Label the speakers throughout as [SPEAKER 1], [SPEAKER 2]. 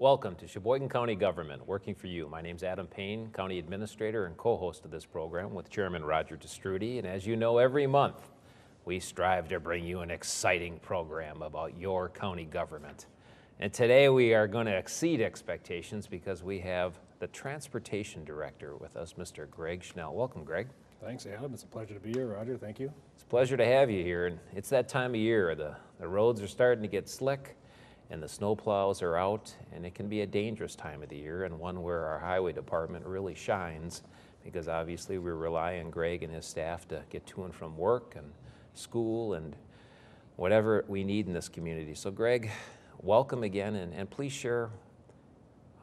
[SPEAKER 1] Welcome to Sheboygan County Government, working for you. My name's Adam Payne, County Administrator and co-host of this program with Chairman Roger Te Stroete. And as you know, every month we strive to bring you an exciting program about your county government. And today we are going to exceed expectations because we have the Transportation Director with us, Mr. Greg Schnell. Welcome, Greg.
[SPEAKER 2] Thanks, Adam. It's a pleasure to be here. Roger, thank you.
[SPEAKER 1] It's a pleasure to have you here. And it's that time of year. The, the roads are starting to get slick and the snow plows are out, and it can be a dangerous time of the year and one where our highway department really shines because obviously we rely on Greg and his staff to get to and from work and school and whatever we need in this community. So, Greg, welcome again, and, and please share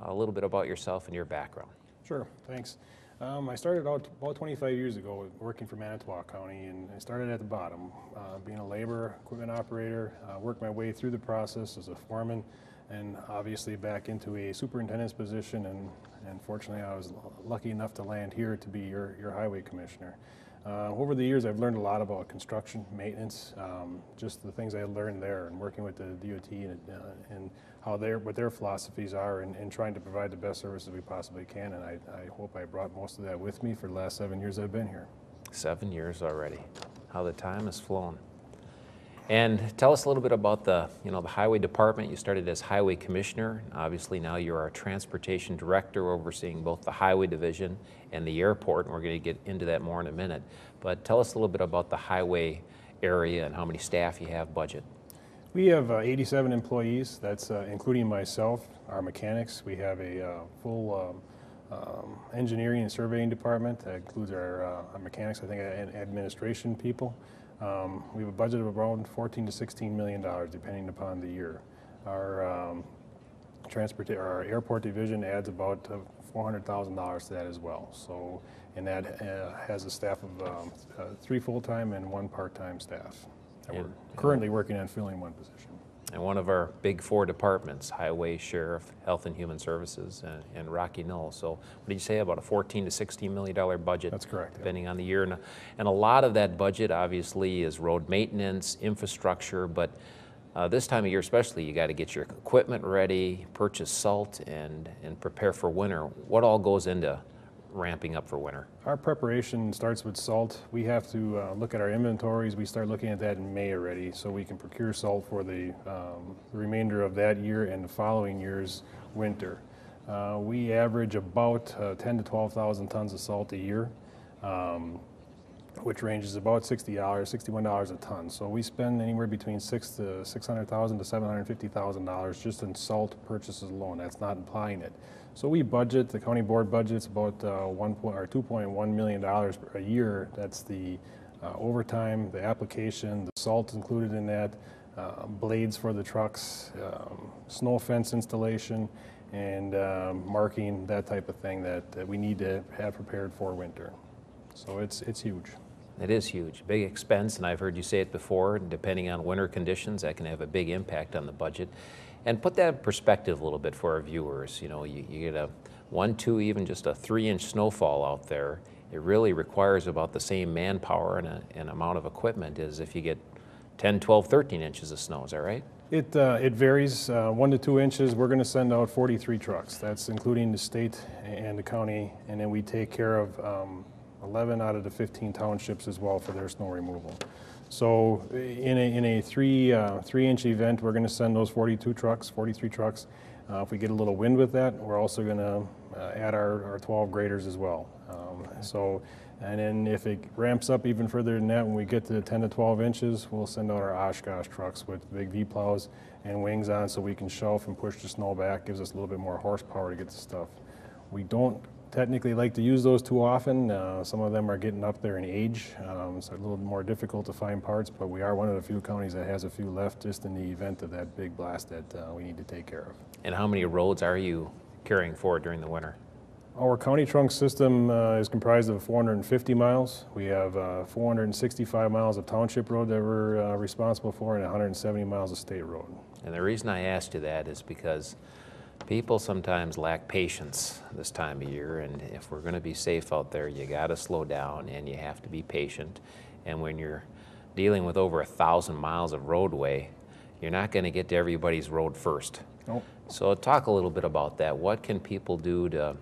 [SPEAKER 1] a little bit about yourself and your background.
[SPEAKER 2] Sure, thanks. Um, I started out about 25 years ago working for Manitowoc County, and I started at the bottom, uh, being a labor equipment operator. Uh, worked my way through the process as a foreman, and obviously back into a superintendent's position. And, and fortunately, I was lucky enough to land here to be your, your highway commissioner. Uh, over the years, I've learned a lot about construction, maintenance, um, just the things I learned there, and working with the DOT and, uh, and how their what their philosophies are, and, and, trying to provide the best services we possibly can. And I, I hope I brought most of that with me for the last seven years I've been here.
[SPEAKER 1] Seven years already. How the time has flown. And tell us a little bit about the, you know, the highway department. You started as highway commissioner. Obviously now you're our transportation director overseeing both the highway division and the airport, and we're going to get into that more in a minute. But tell us a little bit about the highway area and how many staff you have budget.
[SPEAKER 2] We have uh, 87 employees, that's uh, including myself, our mechanics. We have a uh, full um, um, engineering and surveying department that includes our, uh, our mechanics, I think, and administration people. Um, we have a budget of around 14 to 16 million dollars, depending upon the year. Our um, transport, our airport division adds about uh, $400,000 to that as well. So, and that uh, has a staff of um, three full-time and one part-time staff. And we're currently working on filling one position.
[SPEAKER 1] And one of our big four departments, Highway, Sheriff, Health and Human Services, and, and Rocky Knoll. So what did you say, about a 14 to 16 million dollar budget?
[SPEAKER 2] That's correct.
[SPEAKER 1] Depending yeah. on the year. And, and a lot of that budget obviously is road maintenance, infrastructure, but uh, this time of year especially, you got to get your equipment ready, purchase salt, and, and prepare for winter. What all goes into ramping up for winter?
[SPEAKER 2] Our preparation starts with salt. We have to uh, look at our inventories. We start looking at that in May already so we can procure salt for the, um, the remainder of that year and the following year's winter. Uh, we average about uh, 10 to 12,000 tons of salt a year. Um, which ranges about $60, $61 a ton. So we spend anywhere between six to 600,000 to $750,000 just in salt purchases alone. That's not implying it. So we budget, the county board budgets about uh, one point, or $2.1 million a year. That's the uh, overtime, the application, the salt included in that, uh, blades for the trucks, um, snow fence installation, and um, marking, that type of thing that, that we need to have prepared for winter. So it's, it's huge.
[SPEAKER 1] It is huge, big expense, and I've heard you say it before, depending on winter conditions, that can have a big impact on the budget. And put that in perspective a little bit for our viewers. You know, you, you get a one, two, even just a three inch snowfall out there, it really requires about the same manpower and, a, and amount of equipment as if you get 10, 12, 13 inches of snow. Is that right?
[SPEAKER 2] It, uh, it varies, uh, one to two inches. We're going to send out 43 trucks. That's including the state and the county, and then we take care of um, 11 out of the 15 townships as well for their snow removal. So in a, in a three, uh, three inch event, we're gonna send those 42 trucks, 43 trucks. Uh, if we get a little wind with that, we're also gonna uh, add our, our 12 graders as well. Um, so, and then if it ramps up even further than that, when we get to 10 to 12 inches, we'll send out our Oshkosh trucks with big V plows and wings on so we can shelf and push the snow back. Gives us a little bit more horsepower to get the stuff. We don't technically like to use those too often. Uh, some of them are getting up there in age, um, so a little more difficult to find parts, but we are one of the few counties that has a few left just in the event of that big blast that uh, we need to take care of.
[SPEAKER 1] And how many roads are you carrying forward during the winter?
[SPEAKER 2] Our county trunk system uh, is comprised of 450 miles. We have uh, 465 miles of township road that we're uh, responsible for and 170 miles of state road.
[SPEAKER 1] And the reason I asked you that is because People sometimes lack patience this time of year, and if we're going to be safe out there, you got to slow down and you have to be patient. And when you're dealing with over a thousand miles of roadway, you're not going to get to everybody's road first.
[SPEAKER 2] Nope.
[SPEAKER 1] So talk a little bit about that. What can people do to,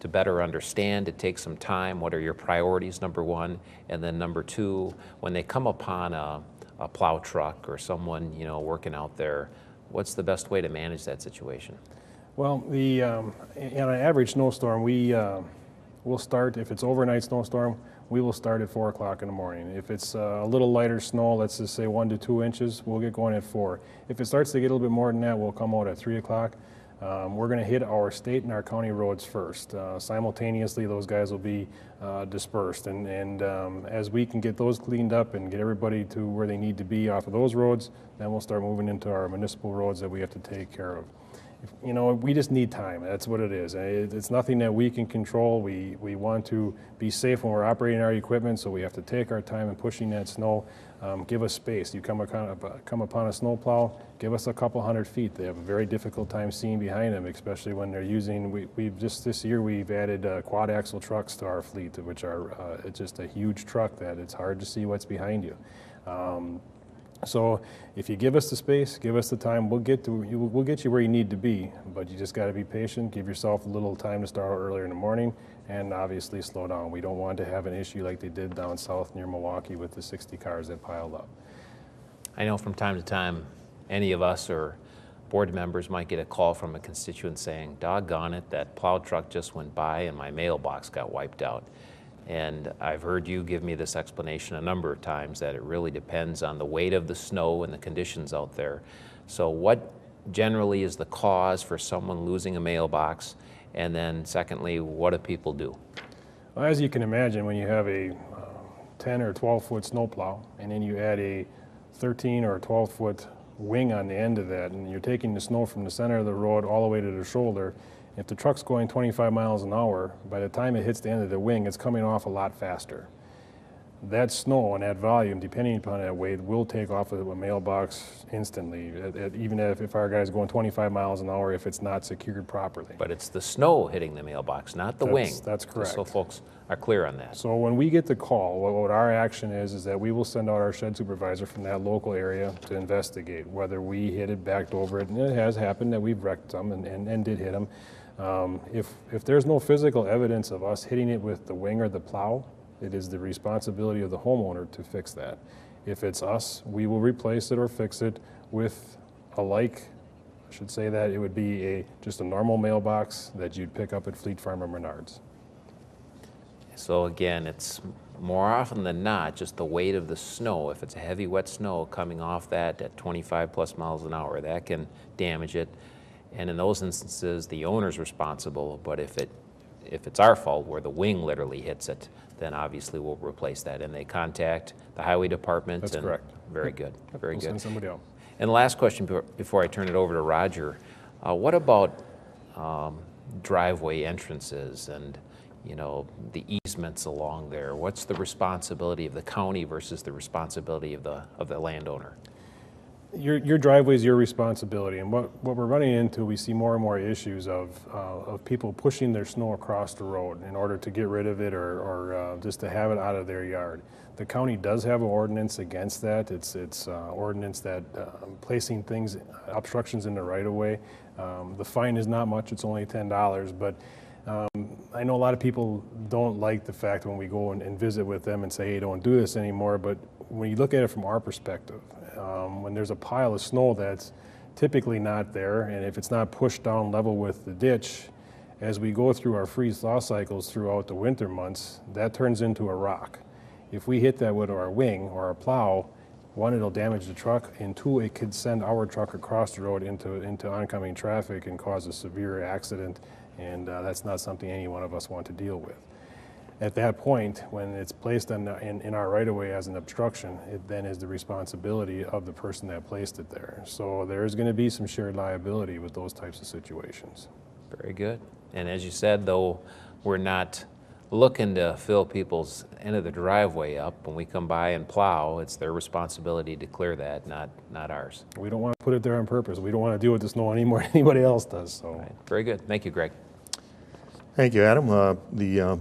[SPEAKER 1] to better understand, to take some time? What are your priorities, number one? And then number two, when they come upon a, a plow truck or someone, you know, working out there, what's the best way to manage that situation?
[SPEAKER 2] Well, the, um, in an average snowstorm, we, uh, will start, if it's overnight snowstorm, we will start at four o'clock in the morning. If it's uh, a little lighter snow, let's just say one to two inches, we'll get going at four. If it starts to get a little bit more than that, we'll come out at three o'clock. Um, we're gonna hit our state and our county roads first. Uh, simultaneously, those guys will be uh, dispersed. And, and um, as we can get those cleaned up and get everybody to where they need to be off of those roads, then we'll start moving into our municipal roads that we have to take care of you know, we just need time. That's what it is. Uh, It's nothing that we can control. We, we want to be safe when we're operating our equipment, so we have to take our time in pushing that snow. Um, give us space. You come upon, come upon a snowplow, give us a couple hundred feet. They have a very difficult time seeing behind them, especially when they're using, we, we've just this year, we've added uh, quad axle trucks to our fleet, which are, uh, it's just a huge truck that it's hard to see what's behind you. Um, so if you give us the space, give us the time, we'll get to, you- we'll get you where you need to be, but you just gotta be patient, give yourself a little time to start earlier in the morning, and obviously slow down. We don't want to have an issue like they did down south near Milwaukee with the 60 cars that piled up.
[SPEAKER 1] I know from time to time, any of us or board members might get a call from a constituent saying, doggone it, that plow truck just went by and my mailbox got wiped out. And I've heard you give me this explanation a number of times that it really depends on the weight of the snow and the conditions out there. So what generally is the cause for someone losing a mailbox? And then secondly, what do people do?
[SPEAKER 2] Well, As you can imagine, when you have a uh, 10 or 12 foot snowplow, and then you add a 13 or 12 foot wing on the end of that, and you're taking the snow from the center of the road all the way to the shoulder, if the truck's going 25 miles an hour, by the time it hits the end of the wing, it's coming off a lot faster. That snow and that volume, depending upon that weight, will take off of a mailbox instantly, at- at- even if, if our guy's going 25 miles an hour, if it's not secured properly.
[SPEAKER 1] But it's the snow hitting the mailbox, not the wing.
[SPEAKER 2] That's- that's
[SPEAKER 1] Just So folks are clear on that.
[SPEAKER 2] So when we get the call, what, what our action is, is that we will send out our shed supervisor from that local area to investigate whether we hit it, backed over it, and it has happened that we've wrecked some and, and, and did hit them. Um, if, if there's no physical evidence of us hitting it with the wing or the plow, it is the responsibility of the homeowner to fix that. If it's us, we will replace it or fix it with a like, I should say that, it would be a, just a normal mailbox that you'd pick up at Fleet Farm or Menards.
[SPEAKER 1] So again, it's more often than not just the weight of the snow. If it's a heavy, wet snow coming off that at 25 plus miles an hour, that can damage it. And in those instances, the owner's responsible. But if it if it's our fault where the wing literally hits it, then obviously we'll replace that. And they contact the highway department.
[SPEAKER 2] That's
[SPEAKER 1] and-
[SPEAKER 2] correct.
[SPEAKER 1] Very good. Very
[SPEAKER 2] We'll
[SPEAKER 1] good.
[SPEAKER 2] send somebody out.
[SPEAKER 1] And last question before- before I turn it over to Roger, uh, what about um, driveway entrances and, you know, the easements along there? What's the responsibility of the county versus the responsibility of the, of the landowner?
[SPEAKER 2] Your, your driveway is your responsibility, and what, what we're running into, we see more and more issues of, uh, of people pushing their snow across the road in order to get rid of it or, or uh, just to have it out of their yard. The county does have an ordinance against that. It's, it's uh, ordinance that um, placing things, obstructions in the right of way. Um, the fine is not much, it's only ten dollars, but um, I know a lot of people don't like the fact when we go and, and visit with them and say, hey, don't do this anymore, but when you look at it from our perspective, um, when there's a pile of snow that's typically not there, and if it's not pushed down level with the ditch, as we go through our freeze thaw cycles throughout the winter months, that turns into a rock. If we hit that with our wing or our plow, one, it'll damage the truck, and two, it could send our truck across the road into, into oncoming traffic and cause a severe accident, and uh, that's not something any one of us want to deal with. At that point, when it's placed in, in, in our right-of-way as an obstruction, it then is the responsibility of the person that placed it there. So there is going to be some shared liability with those types of situations.
[SPEAKER 1] Very good. And as you said, though, we're not looking to fill people's end of the driveway up. When we come by and plow, it's their responsibility to clear that, not, not ours.
[SPEAKER 2] We don't want to put it there on purpose. We don't want to deal with the snow any more than anybody else does, so.
[SPEAKER 1] Right. Very good. Thank you, Greg.
[SPEAKER 3] Thank you, Adam. Uh, The, uh,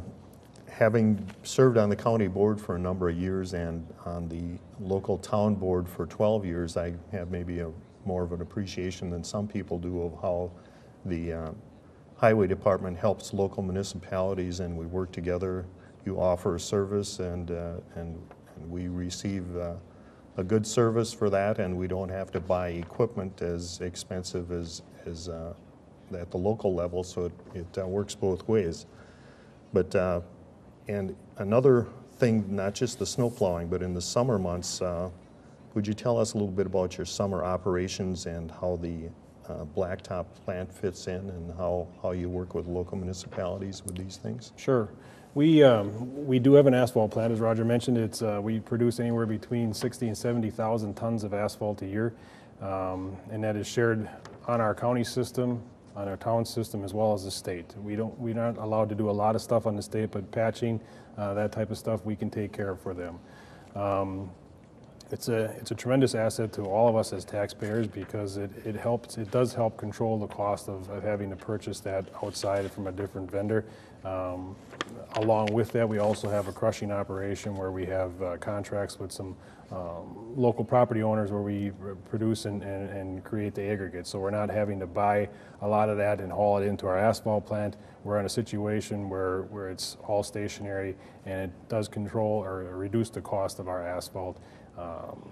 [SPEAKER 3] having served on the county board for a number of years and on the local town board for 12 years, I have maybe a more of an appreciation than some people do of how the uh, Highway Department helps local municipalities and we work together. You offer a service and, uh, and, and we receive uh, a good service for that and we don't have to buy equipment as expensive as, as uh, at the local level, so it, it uh, works both ways. But, uh, and another thing, not just the snow plowing, but in the summer months, uh, would you tell us a little bit about your summer operations and how the uh, blacktop plant fits in and how, how you work with local municipalities with these things?
[SPEAKER 2] Sure. We, um, we do have an asphalt plant, as Roger mentioned. It's, uh, we produce anywhere between 60 and 70,000 tons of asphalt a year. Um, and that is shared on our county system, on our town system, as well as the state. We don't, we're not allowed to do a lot of stuff on the state, but patching, uh, that type of stuff, we can take care of for them. Um, it's a, it's a tremendous asset to all of us as taxpayers because it, it helps, it does help control the cost of, of having to purchase that outside from a different vendor. Um, Along with that, we also have a crushing operation where we have uh, contracts with some um, local property owners where we produce and, and, and create the aggregate. So we're not having to buy a lot of that and haul it into our asphalt plant. We're in a situation where, where it's all stationary and it does control or reduce the cost of our asphalt. Um,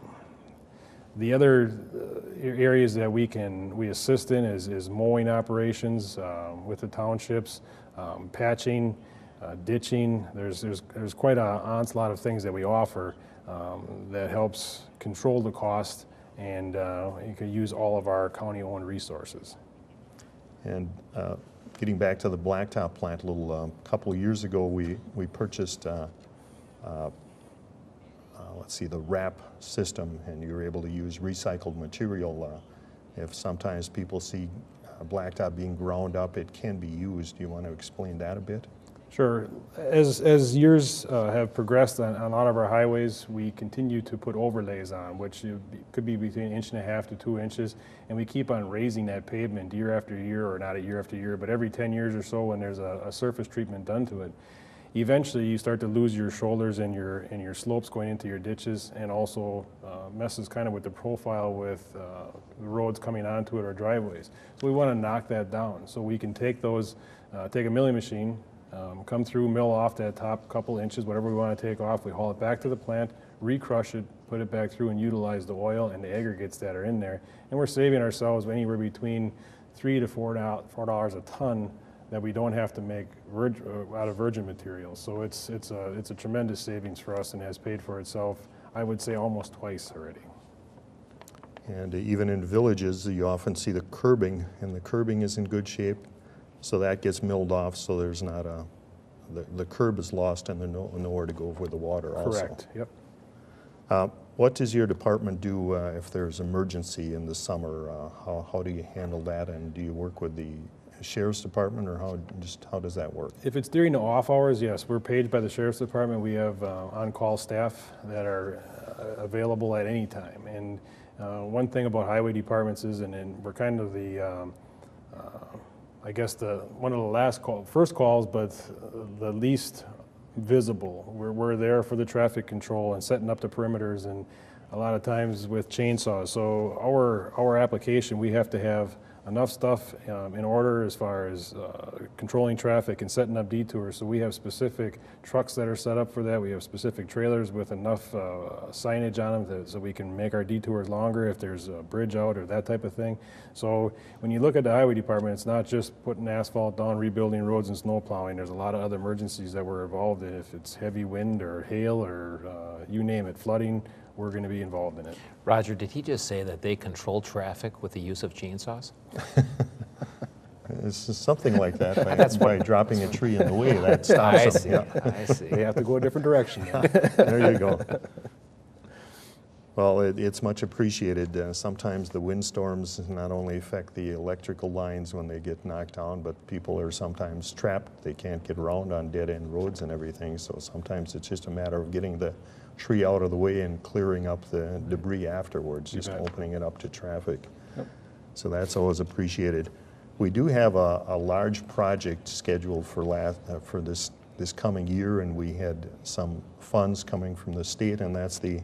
[SPEAKER 2] the other uh, areas that we can, we assist in is, is mowing operations um, with the townships, um, patching, uh, ditching. There's, there's, there's quite a onslaught of things that we offer um, that helps control the cost and uh, you can use all of our county-owned resources.
[SPEAKER 3] And uh, getting back to the blacktop plant, a little, um, couple of years ago, we, we purchased, uh, uh, uh, let's see, the RAP system, and you were able to use recycled material. uh, If sometimes people see blacktop being ground up, it can be used. Do you want to explain that a bit?
[SPEAKER 2] Sure. As, as years uh, have progressed on, on a lot of our highways, we continue to put overlays on, which could be between an inch and a half to two inches. And we keep on raising that pavement year after year, or not a year after year, but every 10 years or so when there's a, a surface treatment done to it. Eventually, you start to lose your shoulders and your, and your slopes going into your ditches and also uh, messes kind of with the profile with uh, the roads coming onto it or driveways. So we want to knock that down. So we can take those, uh, take a milling machine, um, come through, mill off that top couple inches, whatever we want to take off. We haul it back to the plant, recrush it, put it back through, and utilize the oil and the aggregates that are in there. And we're saving ourselves anywhere between three to four dollars, four dollars a ton that we don't have to make uh, out of virgin materials. So it's it's a it's a tremendous savings for us and has paid for itself. I would say almost twice already.
[SPEAKER 3] And even in villages, you often see the curbing, and the curbing is in good shape, so that gets milled off, so there's not a, the, the curb is lost and there's no, nowhere to go with the water also.
[SPEAKER 2] Correct. Yep.
[SPEAKER 3] Uh, What does your department do uh, if there's emergency in the summer? Uh, How, how do you handle that, and do you work with the sheriff's department, or how, just, how does that work?
[SPEAKER 2] If it's during the off hours, yes, we're paid by the sheriff's department. We have uh, on-call staff that are uh, available at any time. And uh, one thing about highway departments is, and then we're kind of the, um, I guess the, one of the last call, first calls, but uh, the least visible. We're, we're there for the traffic control and setting up the perimeters and a lot of times with chainsaws. So our, our application, we have to have enough stuff um, in order as far as uh, controlling traffic and setting up detours. So we have specific trucks that are set up for that. We have specific trailers with enough uh, signage on them that, so we can make our detours longer if there's a bridge out or that type of thing. So when you look at the highway department, it's not just putting asphalt down, rebuilding roads and snow plowing. There's a lot of other emergencies that we're involved in. If it's heavy wind or hail or uh, you name it, flooding, we're going to be involved in it.
[SPEAKER 1] Roger, did he just say that they control traffic with the use of chainsaws?
[SPEAKER 3] It's just something like that, by, by dropping a tree in the way, that
[SPEAKER 1] I
[SPEAKER 3] stops
[SPEAKER 1] see,
[SPEAKER 3] them.
[SPEAKER 1] I see.
[SPEAKER 2] They have to go a different direction.
[SPEAKER 3] Yeah, There you go. Well, it, it's much appreciated. Uh, Sometimes the windstorms not only affect the electrical lines when they get knocked down, but people are sometimes trapped. They can't get around on dead-end roads and everything, so sometimes it's just a matter of getting the tree out of the way and clearing up the debris afterwards, just
[SPEAKER 2] bet.
[SPEAKER 3] opening it up to traffic. So that's always appreciated. We do have a, a large project scheduled for last, uh, for this, this coming year, and we had some funds coming from the state, and that's the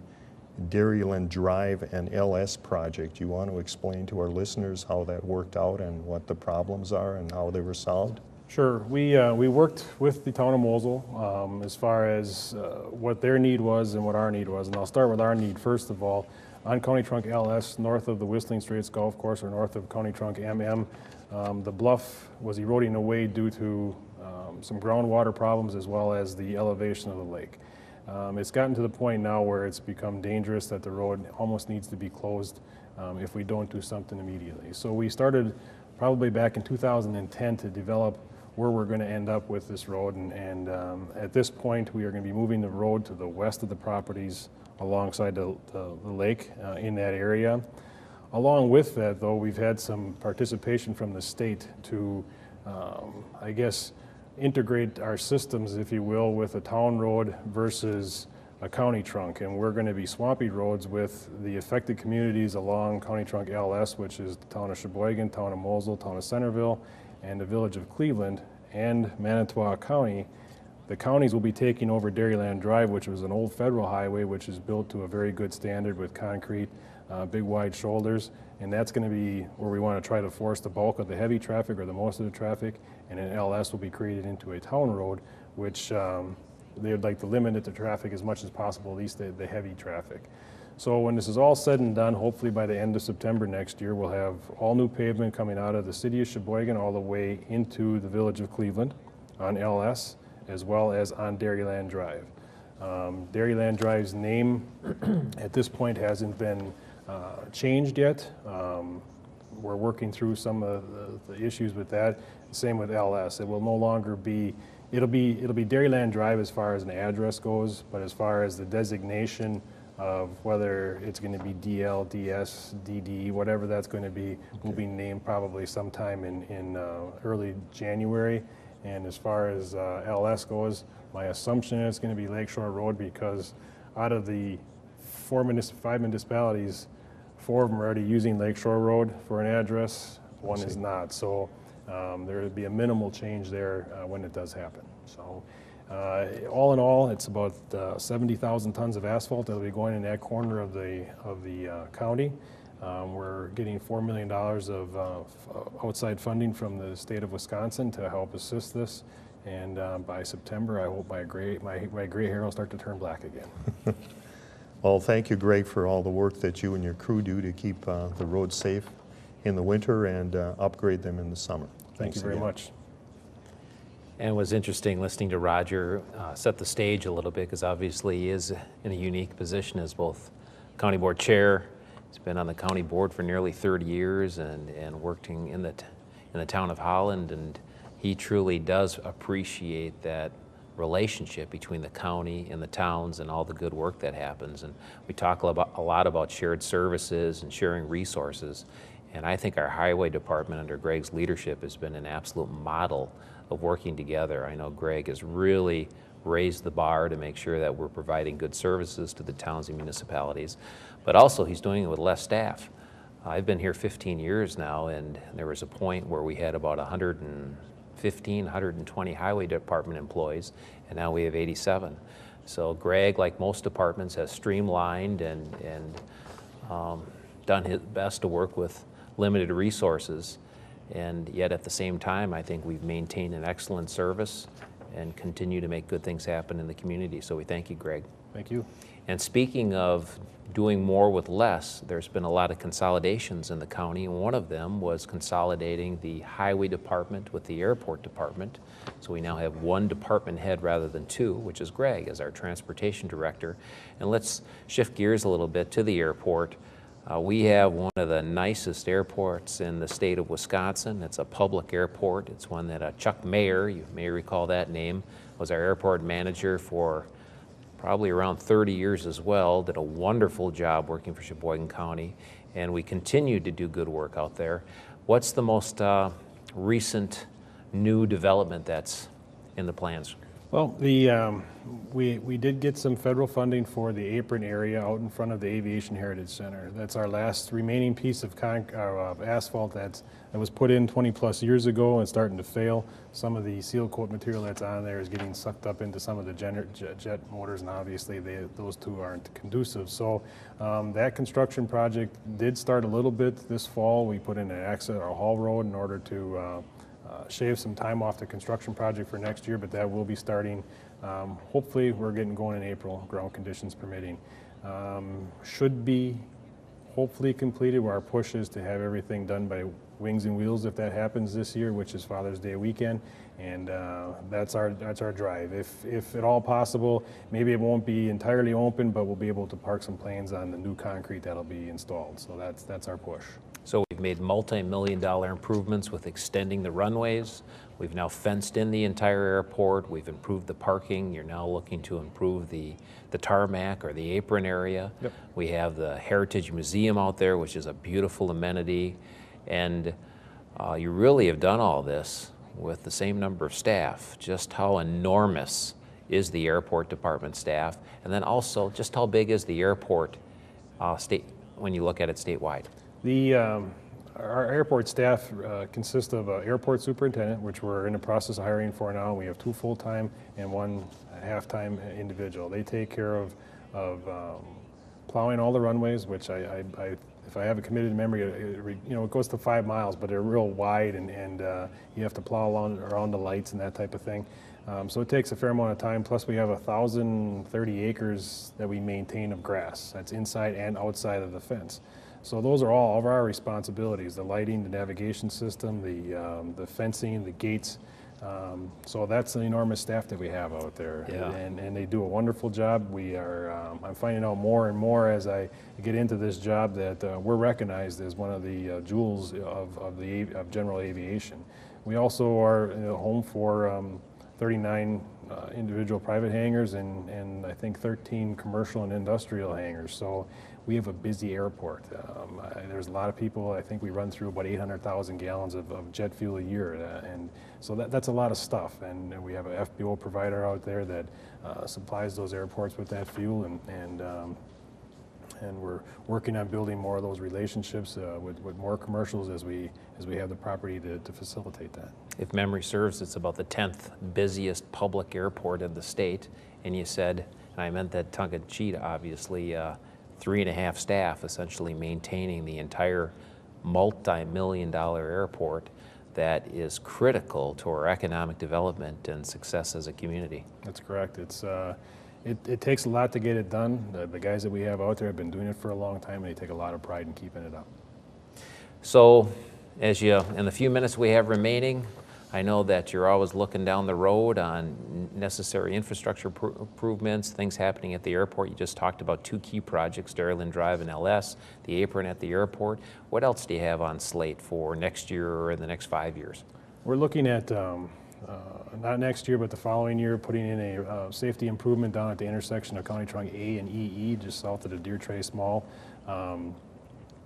[SPEAKER 3] Dairyland Drive and LS project. You want to explain to our listeners how that worked out and what the problems are and how they were solved?
[SPEAKER 2] Sure. We, uh, we worked with the town of Mosel um, as far as uh, what their need was and what our need was. And I'll start with our need first of all. On County Trunk LS, north of the Whistling Straits Golf Course or north of County Trunk MM, um, the bluff was eroding away due to um, some groundwater problems as well as the elevation of the lake. Um, it's gotten to the point now where it's become dangerous that the road almost needs to be closed um, if we don't do something immediately. So we started probably back in 2010 to develop where we're going to end up with this road. And, and um, at this point, we are going to be moving the road to the west of the properties alongside the, the, the lake uh, in that area. Along with that, though, we've had some participation from the state to, um, I guess, integrate our systems, if you will, with a town road versus a county trunk. And we're going to be swampy roads with the affected communities along County Trunk LS, which is the town of Sheboygan, town of Mosel, town of Centerville, and the village of Cleveland, and Manitowoc County. The counties will be taking over Dairyland Drive, which was an old federal highway, which is built to a very good standard with concrete, uh, big wide shoulders. And that's going to be where we want to try to force the bulk of the heavy traffic or the most of the traffic. And an LS will be created into a town road, which um, they would like to limit it to traffic as much as possible, at least the, the heavy traffic. So when this is all said and done, hopefully by the end of September next year, we'll have all new pavement coming out of the city of Sheboygan all the way into the village of Cleveland on LS, as well as on Dairyland Drive. Um, Dairyland Drive's name at this point hasn't been uh, changed yet. Um, we're working through some of the, the issues with that. Same with LS. It will no longer be, it'll be, it'll be Dairyland Drive as far as an address goes, but as far as the designation of whether it's going to be DL, DS, DD, whatever that's going to be, will be named probably sometime in, in uh, early January. And as far as uh, LS goes, my assumption is it's going to be Lakeshore Road because out of the four munis- five municipalities, four of them are already using Lakeshore Road for an address, one is not. So um, there would be a minimal change there uh, when it does happen. So uh, all in all, it's about uh, 70,000 tons of asphalt that'll be going in that corner of the, of the uh, county. Um, We're getting $4 million of uh, outside funding from the state of Wisconsin to help assist this. And uh, by September, I hope my gray, my my gray hair will start to turn black again.
[SPEAKER 3] Well, thank you, Greg, for all the work that you and your crew do to keep uh, the roads safe in the winter and uh, upgrade them in the summer.
[SPEAKER 2] Thank you very
[SPEAKER 3] again.
[SPEAKER 2] much.
[SPEAKER 1] And it was interesting listening to Roger uh, set the stage a little bit because obviously he is in a unique position as both county board chair. He's been on the county board for nearly 30 years and, and working in the, in the town of Holland. And he truly does appreciate that relationship between the county and the towns and all the good work that happens. And we talk a lot about shared services and sharing resources. And I think our highway department under Greg's leadership has been an absolute model of working together. I know Greg has really raised the bar to make sure that we're providing good services to the towns and municipalities, but also he's doing it with less staff. I've been here 15 years now, and there was a point where we had about 115, 120 highway department employees, and now we have 87. So Greg, like most departments, has streamlined and, and um, done his best to work with limited resources. And yet at the same time, I think we've maintained an excellent service and continue to make good things happen in the community. So we thank you, Greg.
[SPEAKER 2] Thank you.
[SPEAKER 1] And speaking of doing more with less, there's been a lot of consolidations in the county, and one of them was consolidating the highway department with the airport department. So we now have one department head rather than two, which is Greg as our transportation director. And let's shift gears a little bit to the airport. Uh, we have one of the nicest airports in the state of Wisconsin. It's a public airport. It's one that uh, Chuck Mayer, you may recall that name, was our airport manager for probably around 30 years as well, did a wonderful job working for Sheboygan County, and we continue to do good work out there. What's the most uh, recent new development that's in the plans?
[SPEAKER 2] Well, the, um, we, we did get some federal funding for the apron area out in front of the Aviation Heritage Center. That's our last remaining piece of uh, of asphalt that's, that was put in 20-plus years ago and starting to fail. Some of the seal coat material that's on there is getting sucked up into some of the jet, jet motors, and obviously they, those two aren't conducive. So um, that construction project did start a little bit this fall. We put in an exit, or a haul road in order to uh, uh, shave some time off the construction project for next year, but that will be starting. um, Hopefully, we're getting going in April, ground conditions permitting. Um, Should be hopefully completed, where our push is to have everything done by wings and wheels if that happens this year, which is Father's Day weekend. And uh, that's our, that's our drive. If, if at all possible, maybe it won't be entirely open, but we'll be able to park some planes on the new concrete that'll be installed. So that's, that's our push.
[SPEAKER 1] So we've made multi-million dollar improvements with extending the runways. We've now fenced in the entire airport. We've improved the parking. You're now looking to improve the, the tarmac or the apron area.
[SPEAKER 2] Yep.
[SPEAKER 1] We have the Heritage Museum out there, which is a beautiful amenity. And uh, you really have done all this with the same number of staff. Just how enormous is the airport department staff? And then also, just how big is the airport uh, state, when you look at it statewide?
[SPEAKER 2] The, um, our airport staff uh, consists of an airport superintendent, which we're in the process of hiring for now. We have two full-time and one half-time individual. They take care of, of um, plowing all the runways, which I, I, I, if I have a committed memory, it, it you know, it goes to five miles, but they're real wide and, and uh, you have to plow along, around the lights and that type of thing. Um, so it takes a fair amount of time. Plus, we have a thousand thirty acres that we maintain of grass. That's inside and outside of the fence. So those are all of our responsibilities: the lighting, the navigation system, the um, the fencing, the gates. Um, so that's an enormous staff that we have out there,
[SPEAKER 1] Yeah.
[SPEAKER 2] and, and they do a wonderful job. We are. Um, I'm finding out more and more as I get into this job that uh, we're recognized as one of the uh, jewels of, of the of general aviation. We also are you know, home for um, 39 uh, individual private hangars and, and I think 13 commercial and industrial hangars. So we have a busy airport. Um, I, there's a lot of people. I think we run through about 800,000 gallons of, of jet fuel a year, uh, and so that, that's a lot of stuff. And we have a FBO provider out there that uh, supplies those airports with that fuel, and, and um, and we're working on building more of those relationships uh, with, with more commercials as we as we have the property to, to facilitate that.
[SPEAKER 1] If memory serves, it's about the 10th busiest public airport in the state. And you said, and I meant that tongue in cheek, obviously, uh, three and a half staff essentially maintaining the entire multi million dollar airport that is critical to our economic development and success as a community.
[SPEAKER 2] That's correct. It's uh, it, it takes a lot to get it done. The, the guys that we have out there have been doing it for a long time, and they take a lot of pride in keeping it up.
[SPEAKER 1] So, as you, in the few minutes we have remaining, I know that you're always looking down the road on necessary infrastructure pr- improvements, things happening at the airport. You just talked about two key projects, Dairyland Drive and LS, the apron at the airport. What else do you have on slate for next year or in the next five years?
[SPEAKER 2] We're looking at um, uh, not next year, but the following year, putting in a uh, safety improvement down at the intersection of County Trunk A and EE, just south of the Deer Trace Mall. Um,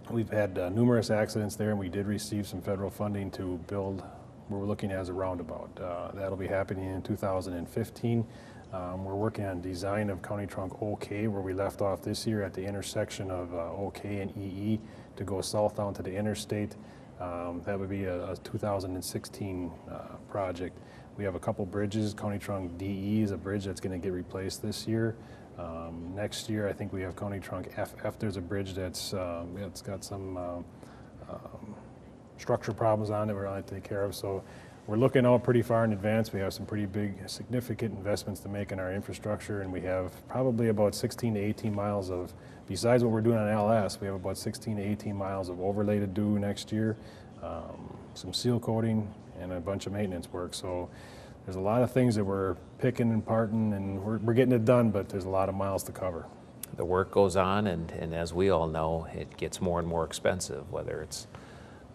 [SPEAKER 2] We've had uh, numerous accidents there, and we did receive some federal funding to build, we're looking at as a roundabout. Uh, That'll be happening in 2015. Um, We're working on design of County Trunk OK, where we left off this year at the intersection of uh, OK and EE to go south down to the interstate. Um, That would be a a 2016 uh, project. We have a couple bridges. County Trunk DE is a bridge that's going to get replaced this year. Um, Next year, I think we have County Trunk FF. There's a bridge that's, um, it's got some um, structure problems on it we're going to take care of. So we're looking out pretty far in advance. We have some pretty big, significant investments to make in our infrastructure, and we have probably about 16 to 18 miles of, besides what we're doing on LS, we have about 16 to 18 miles of overlay to do next year, um, some seal coating, and a bunch of maintenance work. So there's a lot of things that we're picking and parting, and we're, we're getting it done, but there's a lot of miles to cover.
[SPEAKER 1] The work goes on, and, and as we all know, it gets more and more expensive, whether it's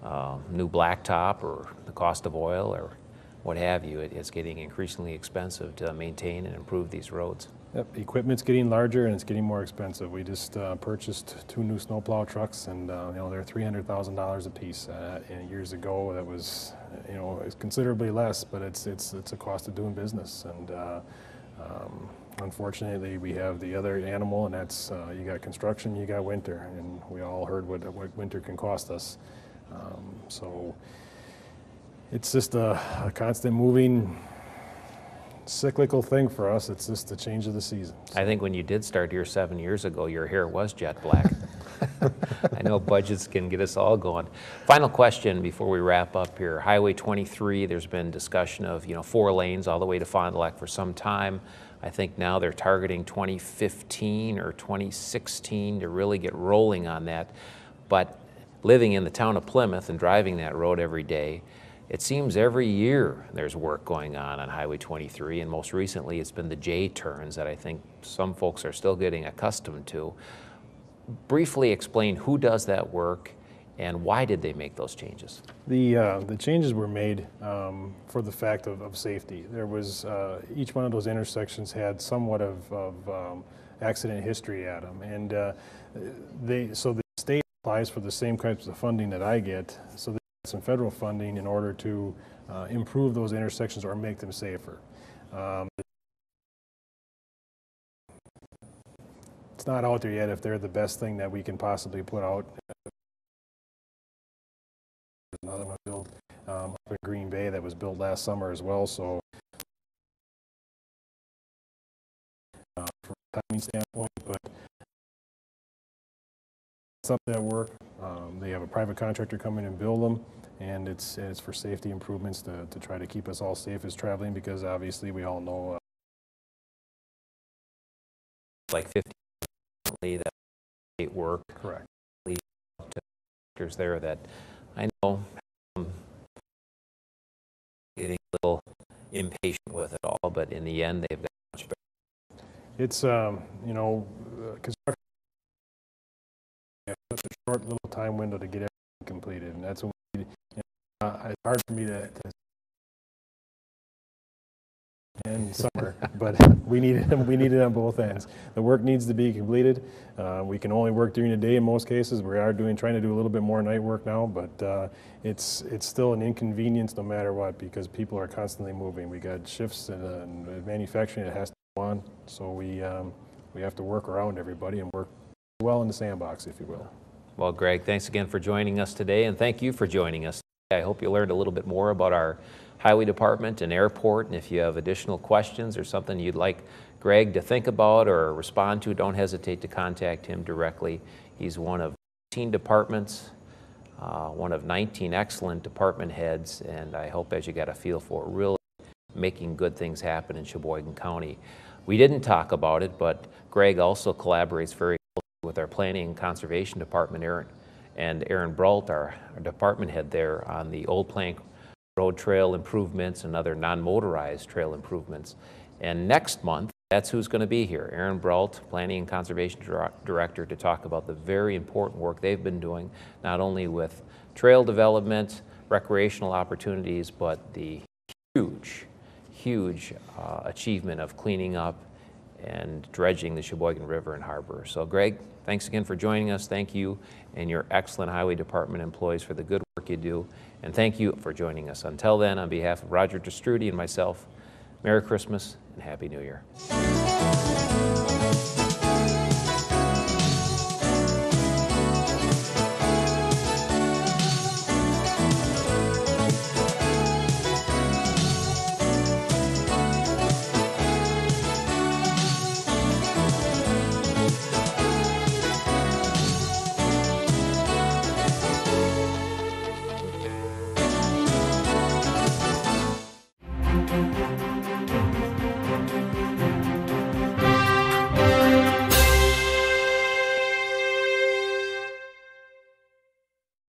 [SPEAKER 1] uh, new blacktop or the cost of oil or what have you. It, it's getting increasingly expensive to maintain and improve these roads.
[SPEAKER 2] Yep, equipment's getting larger and it's getting more expensive. We just uh, purchased two new snowplow trucks and, uh, you know, they're $300,000 a piece. Uh, years ago, that was, you know, considerably less, but it's, it's, it's a cost of doing business. And uh, um, unfortunately, we have the other animal and that's, uh, you got construction, you got winter. And we all heard what, what winter can cost us. Um, So it's just a a constant moving cyclical thing for us. It's just the change of the season.
[SPEAKER 1] I think when you did start here seven years ago, your hair was jet black. I know budgets can get us all going. Final question before we wrap up here. Highway 23, there's been discussion of, you know, four lanes all the way to Fond du Lac for some time. I think now they're targeting 2015 or 2016 to really get rolling on that. But living in the town of Plymouth and driving that road every day, it seems every year there's work going on on Highway 23, and most recently it's been the J turns that I think some folks are still getting accustomed to. Briefly explain who does that work and why did they make those changes?
[SPEAKER 2] The, uh, the changes were made um, for the fact of, of safety. There was, uh, each one of those intersections had somewhat of, of um, accident history at them. And uh, they, so the applies for the same types of funding that I get. So some federal funding in order to uh, improve those intersections or make them safer. Um, It's not out there yet if they're the best thing that we can possibly put out. There's another one built um, up in Green Bay that was built last summer as well, so uh, from a timing standpoint, but up that work. Um, They have a private contractor come in and build them, and it's, it's for safety improvements to, to try to keep us all safe as traveling, because obviously we all know uh,
[SPEAKER 1] Like 50 that state work
[SPEAKER 2] Correct.
[SPEAKER 1] there's there that I know um, getting a little impatient with it all, but in the end they've got much better.
[SPEAKER 2] It's, um, you know, uh, construction, such a short little time window to get everything completed, and that's what we- you know, uh, it's hard for me to, to and summer, but we need it, we need it on both ends. The work needs to be completed. Uh, we can only work during the day in most cases. We are doing, trying to do a little bit more night work now, but, uh, it's, it's still an inconvenience no matter what, because people are constantly moving. We got shifts and, uh, and manufacturing that has to go on, so we, um, we have to work around everybody and work well in the sandbox, if you will.
[SPEAKER 1] Well, Greg, thanks again for joining us today, and thank you for joining us. I hope you learned a little bit more about our highway department and airport, and if you have additional questions or something you'd like Greg to think about or respond to, don't hesitate to contact him directly. He's one of 18 departments, uh, one of 19 excellent department heads, and I hope as you got a feel for really making good things happen in Sheboygan County. We didn't talk about it, but Greg also collaborates very with our Planning and Conservation Department, Aaron, and Aaron Brault, our, our department head there, on the Old Plank Road Trail improvements and other non-motorized trail improvements. And next month, that's who's going to be here, Aaron Brault, Planning and Conservation Dir- Director, to talk about the very important work they've been doing, not only with trail development, recreational opportunities, but the huge, huge uh, achievement of cleaning up and dredging the Sheboygan River and Harbor. So Greg, thanks again for joining us. Thank you and your excellent Highway Department employees for the good work you do. And thank you for joining us. Until then, on behalf of Roger Te Stroete and myself, Merry Christmas and Happy New Year.